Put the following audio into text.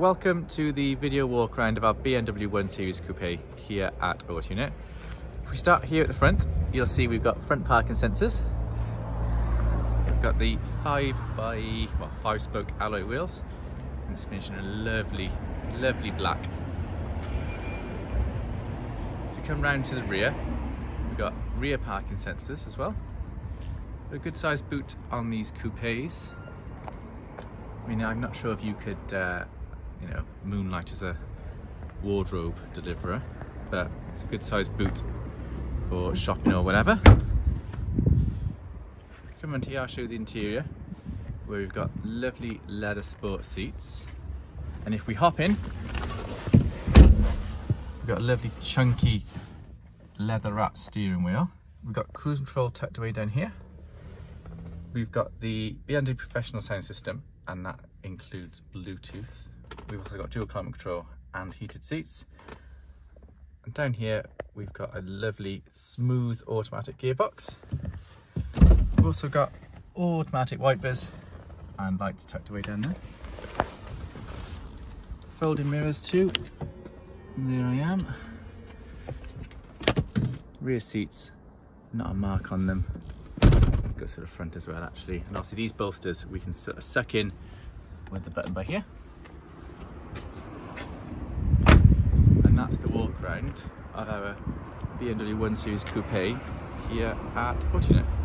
welcome to the video walk around of our BMW 1 Series Coupe here at Auto Unit. If we start here at the front, you'll see we've got front parking sensors. We've got the 5 by well, 5 spoke alloy wheels and it's finished in a lovely, lovely black. If we come round to the rear, we've got rear parking sensors as well. A good sized boot on these coupes. I mean, I'm not sure if you could, uh, you know, moonlight as a wardrobe deliverer, but it's a good sized boot for shopping or whatever. Come on here, I'll show you the interior, where we've got lovely leather sport seats. And if we hop in, we've got a lovely chunky leather wrapped steering wheel. We've got cruise control tucked away down here. We've got the BMW professional sound system and that includes Bluetooth. We've also got dual climate control and heated seats. And down here we've got a lovely smooth automatic gearbox. We've also got automatic wipers and lights tucked away down there. Folding mirrors too. There I am. Rear seats, not a mark on them goes to the front as well actually and also these bolsters we can sort of suck in with the button by here and that's the walk around of our BMW 1 Series Coupe here at Auto Unit.